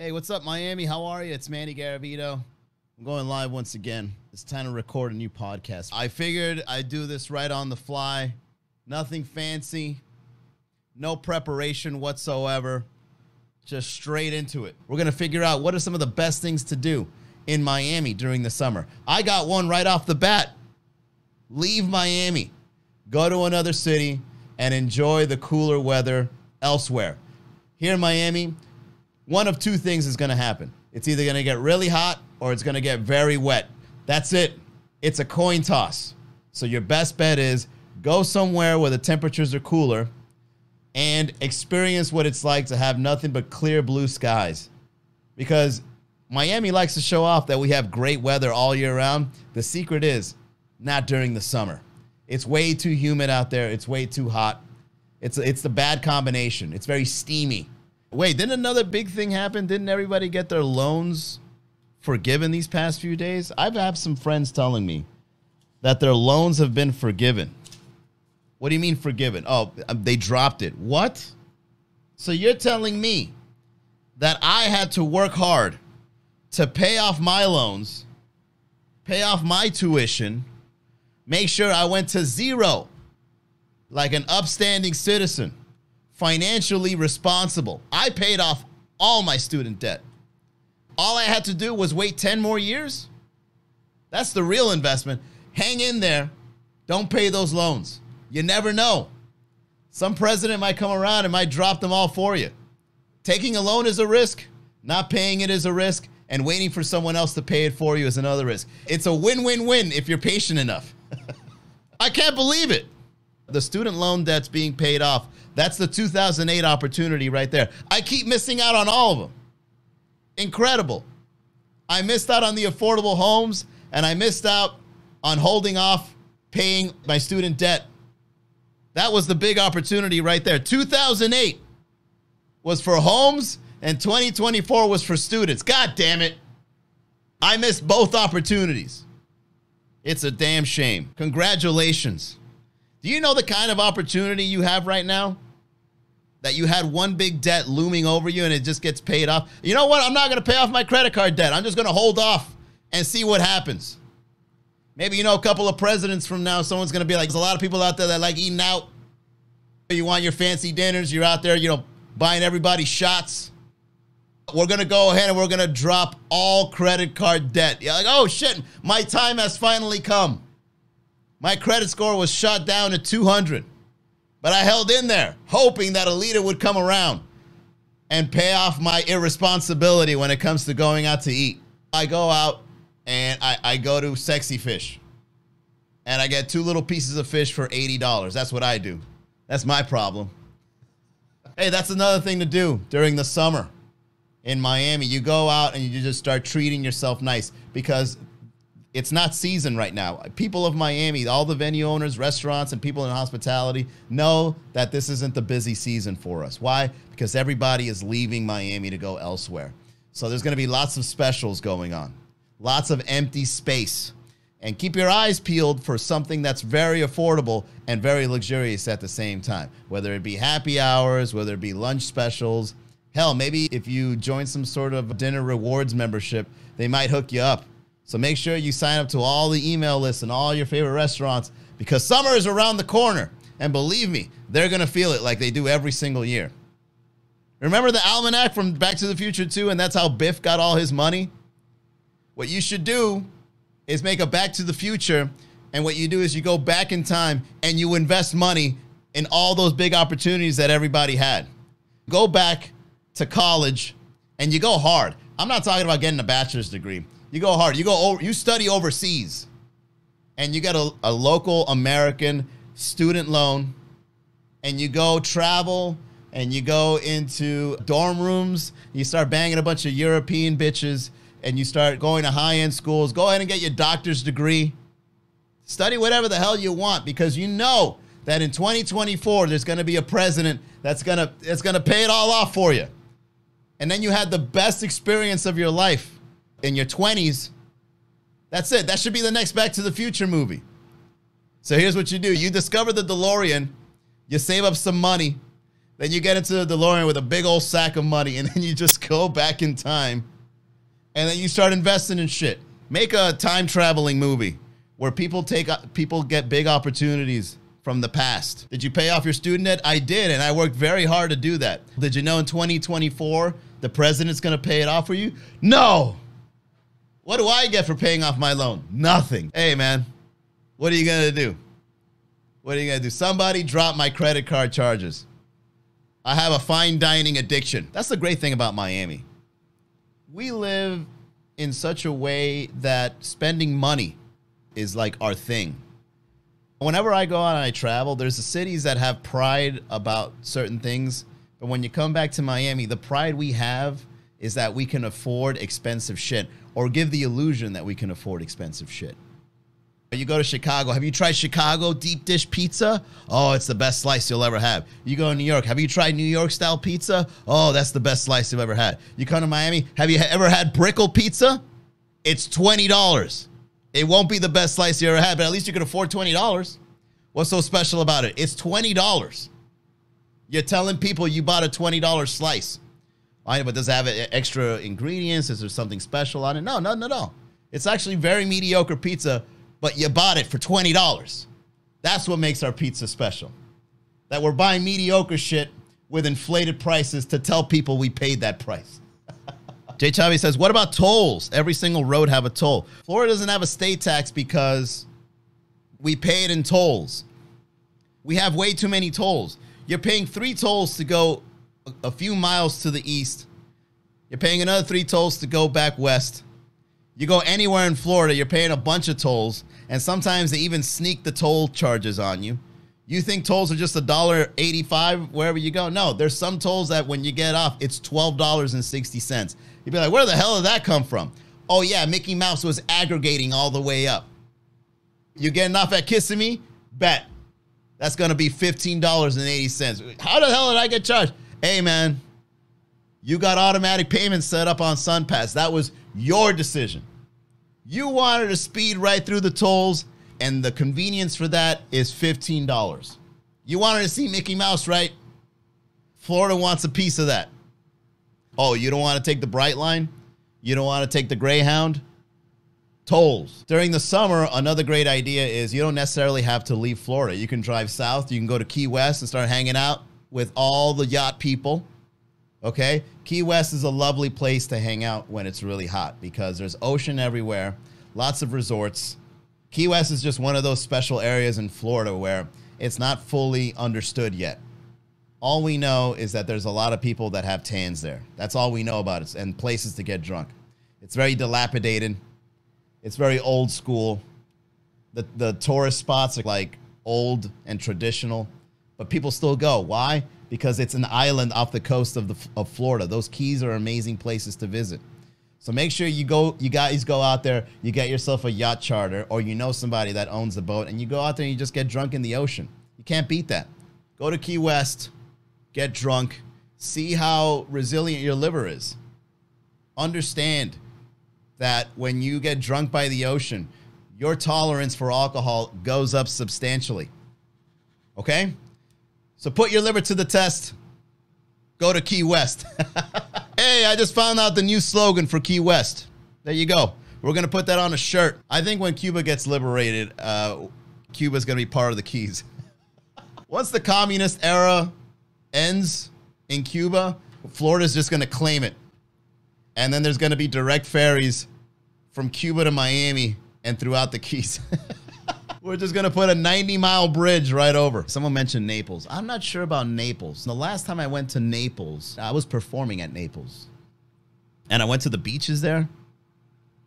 Hey, what's up, Miami? How are you? It's Manny Garavito. I'm going live once again. It's time to record a new podcast. I figured I'd do this right on the fly. Nothing fancy, no preparation whatsoever. Just straight into it. We're going to figure out what are some of the best things to do in Miami during the summer. I got one right off the bat. Leave Miami, go to another city, and enjoy the cooler weather elsewhere. Here in Miami, one of two things is going to happen. It's either going to get really hot or it's going to get very wet. That's it. It's a coin toss. So your best bet is go somewhere where the temperatures are cooler and experience what it's like to have nothing but clear blue skies. Because Miami likes to show off that we have great weather all year round. The secret is not during the summer. It's way too humid out there. It's way too hot. It's it's the bad combination. It's very steamy. Wait, didn't another big thing happen? Didn't everybody get their loans forgiven these past few days? I've had some friends telling me that their loans have been forgiven. What do you mean forgiven? Oh, um, they dropped it. What? So you're telling me that I had to work hard to pay off my loans, pay off my tuition, make sure I went to zero like an upstanding citizen, financially responsible. I paid off all my student debt. All I had to do was wait 10 more years. That's the real investment. Hang in there. Don't pay those loans. You never know. Some president might come around and might drop them all for you. Taking a loan is a risk, not paying it is a risk, and waiting for someone else to pay it for you is another risk. It's a win win win if you're patient enough. I can't believe it. The student loan debt's being paid off. That's the 2008 opportunity right there. I keep missing out on all of them. Incredible. I missed out on the affordable homes and I missed out on holding off paying my student debt. That was the big opportunity right there. 2008 was for homes and 2024 was for students. God damn it. I missed both opportunities. It's a damn shame. Congratulations. Do you know the kind of opportunity you have right now? That you had one big debt looming over you and it just gets paid off. You know what? I'm not going to pay off my credit card debt. I'm just going to hold off and see what happens. Maybe, you know, a couple of presidents from now, someone's going to be like, there's a lot of people out there that like eating out. You want your fancy dinners. You're out there, you know, buying everybody shots. We're going to go ahead and we're going to drop all credit card debt. You're like, oh shit, my time has finally come. My credit score was shot down to 200, but I held in there, hoping that a leader would come around and pay off my irresponsibility when it comes to going out to eat. I go out and I, I go to Sexy Fish and I get two little pieces of fish for $80. That's what I do. That's my problem. Hey, that's another thing to do during the summer in Miami. You go out and you just start treating yourself nice because it's not season right now. People of Miami, all the venue owners, restaurants, and people in hospitality know that this isn't the busy season for us. Why? Because everybody is leaving Miami to go elsewhere. So there's going to be lots of specials going on, lots of empty space. And keep your eyes peeled for something that's very affordable and very luxurious at the same time, whether it be happy hours, whether it be lunch specials. Hell, maybe if you join some sort of dinner rewards membership, they might hook you up so make sure you sign up to all the email lists and all your favorite restaurants because summer is around the corner. And believe me, they're going to feel it like they do every single year. Remember the almanac from Back to the Future 2 and that's how Biff got all his money? What you should do is make a Back to the Future and what you do is you go back in time and you invest money in all those big opportunities that everybody had. Go back to college and you go hard. I'm not talking about getting a bachelor's degree. You go hard. You go over, you study overseas, and you get a, a local American student loan, and you go travel and you go into dorm rooms. You start banging a bunch of European bitches, and you start going to high end schools. Go ahead and get your doctor's degree. Study whatever the hell you want because you know that in 2024 there's going to be a president that's going to that's going to pay it all off for you. And then you had the best experience of your life in your 20s. That's it. That should be the next Back to the Future movie. So here's what you do you discover the DeLorean, you save up some money, Then you get into the DeLorean with a big old sack of money, and then you just go back in time, and then you start investing in shit. Make a time traveling movie where people take people get big opportunities from the past. Did you pay off your student debt? I did, and I worked very hard to do that. Did you know in 2024 the president's going to pay it off for you? No. What do I get for paying off my loan? Nothing. Hey man, what are you going to do? What are you going to do? Somebody drop my credit card charges. I have a fine dining addiction. That's the great thing about Miami. We live in such a way that spending money is like our thing. Whenever I go out and I travel, there's the cities that have pride about certain things. But when you come back to Miami, the pride we have is that we can afford expensive shit or give the illusion that we can afford expensive shit. You go to Chicago. Have you tried Chicago deep dish pizza? Oh, it's the best slice you'll ever have. You go to New York. Have you tried New York style pizza? Oh, that's the best slice you've ever had. You come to Miami. Have you ever had Brickell pizza? It's $20. It won't be the best slice you ever had, but at least you can afford $20. What's so special about it? It's $20. You're telling people you bought a $20 slice. Oh, I know, but does it have extra ingredients? Is there something special on it? No, no, no, no. It's actually very mediocre pizza but you bought it for $20. That's what makes our pizza special. That we're buying mediocre shit with inflated prices to tell people we paid that price. Jay Chavi says, What about tolls? Every single road have a toll. Florida doesn't have a state tax because we pay it in tolls. We have way too many tolls. You're paying three tolls to go a few miles to the east. You're paying another three tolls to go back west. You go anywhere in Florida, you're paying a bunch of tolls, and sometimes they even sneak the toll charges on you. You think tolls are just a dollar eighty-five wherever you go? No, there's some tolls that when you get off, it's twelve dollars and sixty cents. You'd be like, where the hell did that come from? Oh yeah, Mickey Mouse was aggregating all the way up. You getting off at Kissimmee? Bet. That's gonna be fifteen dollars and eighty cents. How the hell did I get charged? Hey man, you got automatic payments set up on SunPass. That was your decision. You wanted to speed right through the tolls, and the convenience for that is $15. You wanted to see Mickey Mouse, right? Florida wants a piece of that. Oh, you don't want to take the Brightline? You don't want to take the Greyhound? Tolls. During the summer, another great idea is you don't necessarily have to leave Florida. You can drive south, you can go to Key West and start hanging out with all the yacht people Okay. Key West is a lovely place to hang out when it's really hot because there's ocean everywhere, lots of resorts. Key West is just one of those special areas in Florida where it's not fully understood yet. All we know is that there's a lot of people that have tans there. That's all we know about it and places to get drunk. It's very dilapidated. It's very old school. The the tourist spots are like old and traditional, but people still go. Why? because it's an island off the coast of the of Florida. Those keys are amazing places to visit. So make sure you go, you guys go out there, you get yourself a yacht charter, or you know somebody that owns a boat, and you go out there and you just get drunk in the ocean. You can't beat that. Go to Key West, get drunk, see how resilient your liver is. Understand that when you get drunk by the ocean, your tolerance for alcohol goes up substantially. Okay? So put your liver to the test. Go to Key West. hey, I just found out the new slogan for Key West. There you go. We're going to put that on a shirt. I think when Cuba gets liberated, uh, Cuba's going to be part of the Keys. Once the communist era ends in Cuba, Florida's just going to claim it. And then there's going to be direct ferries from Cuba to Miami and throughout the Keys. We're just gonna put a 90 mile bridge right over. Someone mentioned Naples. I'm not sure about Naples. The last time I went to Naples, I was performing at Naples. And I went to the beaches there.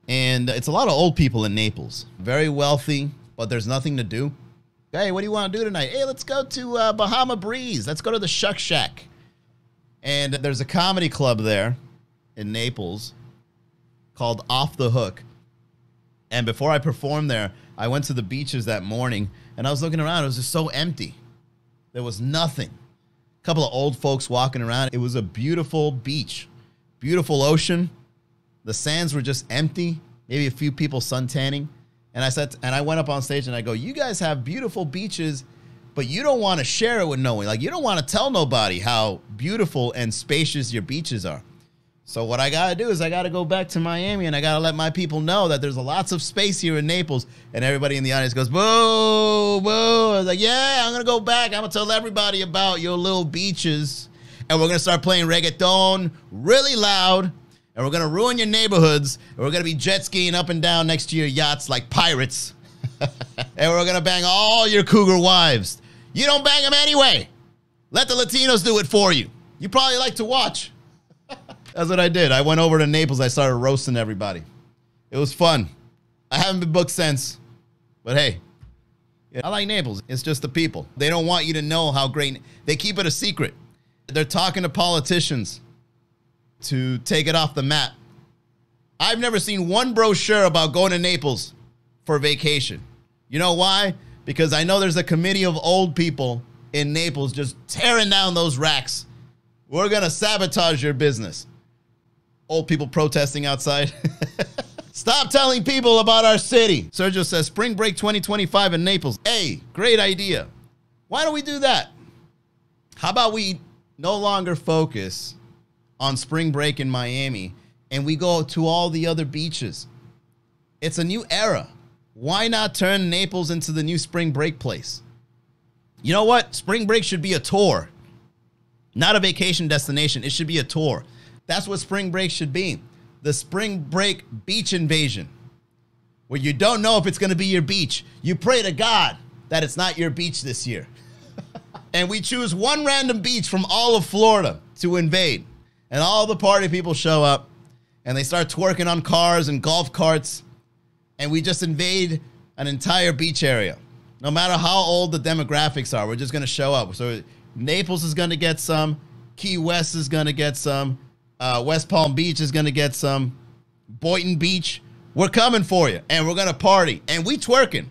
And it's a lot of old people in Naples. Very wealthy, but there's nothing to do. Hey, what do you want to do tonight? Hey, let's go to uh, Bahama Breeze. Let's go to the Shuck Shack. And there's a comedy club there in Naples called Off the Hook. And before I performed there, I went to the beaches that morning and I was looking around. It was just so empty. There was nothing. A couple of old folks walking around. It was a beautiful beach, beautiful ocean. The sands were just empty. Maybe a few people suntanning. And I said, and I went up on stage and I go, "You guys have beautiful beaches, but you don't want to share it with no one. Like you don't want to tell nobody how beautiful and spacious your beaches are. So what I gotta do is I gotta go back to Miami and I gotta let my people know that there's a lots of space here in Naples. And everybody in the audience goes, boo, boo. I was like, yeah, I'm gonna go back. I'm gonna tell everybody about your little beaches. And we're gonna start playing reggaeton really loud. And we're gonna ruin your neighborhoods. And we're gonna be jet skiing up and down next to your yachts like pirates. and we're gonna bang all your cougar wives. You don't bang them anyway. Let the Latinos do it for you. You probably like to watch. That's what I did. I went over to Naples. I started roasting everybody. It was fun. I haven't been booked since, but hey, I like Naples. It's just the people. They don't want you to know how great. They keep it a secret. They're talking to politicians to take it off the map. I've never seen one brochure about going to Naples for vacation. You know why? Because I know there's a committee of old people in Naples just tearing down those racks. We're going to sabotage your business old people protesting outside. Stop telling people about our city. Sergio says spring break 2025 in Naples. Hey, great idea. Why don't we do that? How about we no longer focus on spring break in Miami and we go to all the other beaches? It's a new era. Why not turn Naples into the new spring break place? You know what? Spring break should be a tour, not a vacation destination. It should be a tour. That's what spring break should be the spring break beach invasion, where you don't know if it's going to be your beach. You pray to God that it's not your beach this year. and we choose one random beach from all of Florida to invade. And all the party people show up and they start twerking on cars and golf carts. And we just invade an entire beach area. No matter how old the demographics are, we're just going to show up. So Naples is going to get some, Key West is going to get some, uh, West Palm Beach is going to get some. Boynton Beach. We're coming for you, and we're going to party. And we twerking.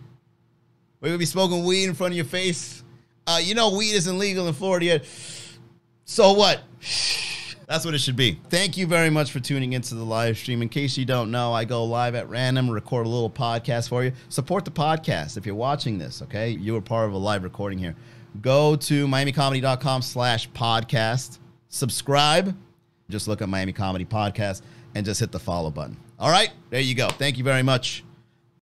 We're going to be smoking weed in front of your face. Uh, you know, weed isn't legal in Florida yet. So what? That's what it should be. Thank you very much for tuning into the live stream. In case you don't know, I go live at random, record a little podcast for you. Support the podcast if you're watching this, okay? You were part of a live recording here. Go to miamicomedy.com slash podcast. Subscribe just look at Miami Comedy Podcast and just hit the follow button. All right, there you go. Thank you very much.